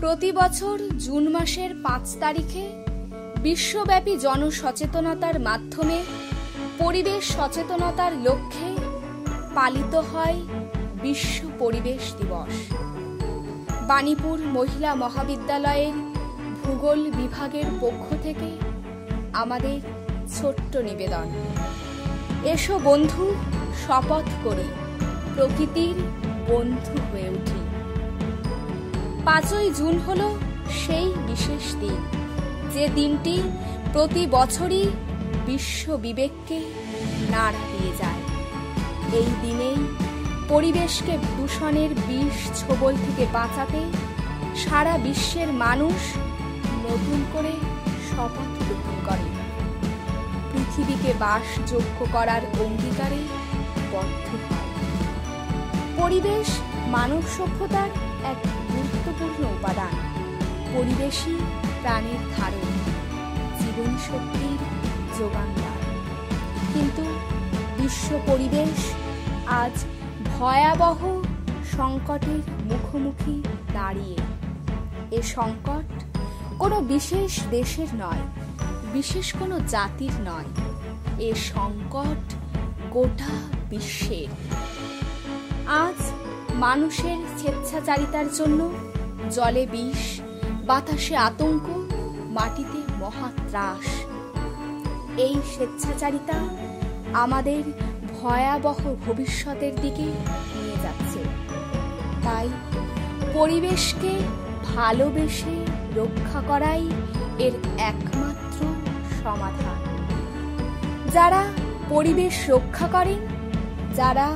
প্রতি বছর জুন মাসের পাঁচ তারিখে বিশ্বব্যাপী জনসচেতনতার মাধ্যমে পরিবেশ সচেতনতার লক্ষ্যে পালিত হয় বিশ্ব পরিবেশ দিবস। বাণীপুর মহিলা মহাবিদ্যালয়ের ভূগোল বিভাগের পক্ষ থেকে আমাদের ছোট্ট নিবেদন। এসো বন্ধু, শপথ করি প্রকৃতির বন্ধু হয়ে উঠি। পাঁচই জুন হল সেই বিশেষ দিন। যে দিনটি প্রতি বছরই বিশ্ব বিবেককে নাড়া দিয়ে যায়। এই দিনেই পরিবেশকে দূষণের বিষ ছোবল থেকে বাঁচাতে সারা বিশ্বের মানুষ নতুন করে শপথ গ্রহণ করে। পৃথিবীকে বাসযোগ্য করার অঙ্গীকারে বদ্ধ হয়। পরিবেশ মানব সভ্যতার এক গুরুত্বপূর্ণ উপাদান। পরিবেশই প্রাণের ধারণ জীবন শক্তির যোগানদার কিন্তু বিশ্ব পরিবেশ আজ ভয়াবহ সংকটের মুখোমুখি দাঁড়িয়ে। এ সংকট কোনো বিশেষ দেশের নয়, বিশেষ কোনো জাতির নয়। এ সংকট গোটা বিশ্বের। আজ মানুষের স্বেচ্ছাচারিতার জন্য জলে বিষ, বাতাসে আতঙ্ক, মাটিতে মহাত্রাস। এই স্বেচ্ছাচারিতা আমাদের ভয়াবহ ভবিষ্যতের দিকে নিয়ে যাচ্ছে। তাই পরিবেশকে ভালোবেসে রক্ষা করাই এর একমাত্র সমাধান। যারা পরিবেশ রক্ষা করেন, যারা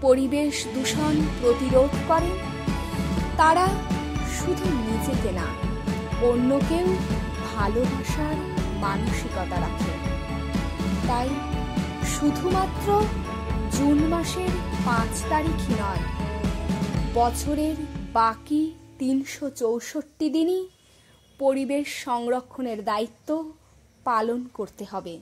পরিবেশ দূষণ প্রতিরোধ করেন, তারা নিজেকে না। অন্যকেও ভালোবাসার মানসিকতা রাখে। তাই শুধুমাত্র জুন মাসের পাঁচ তারিখই নয়, বছরের বাকি তিনশো চৌষট্টি দিনই পরিবেশ সংরক্ষণের দায়িত্ব পালন করতে হবে।